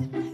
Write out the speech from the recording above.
Mm-hmm.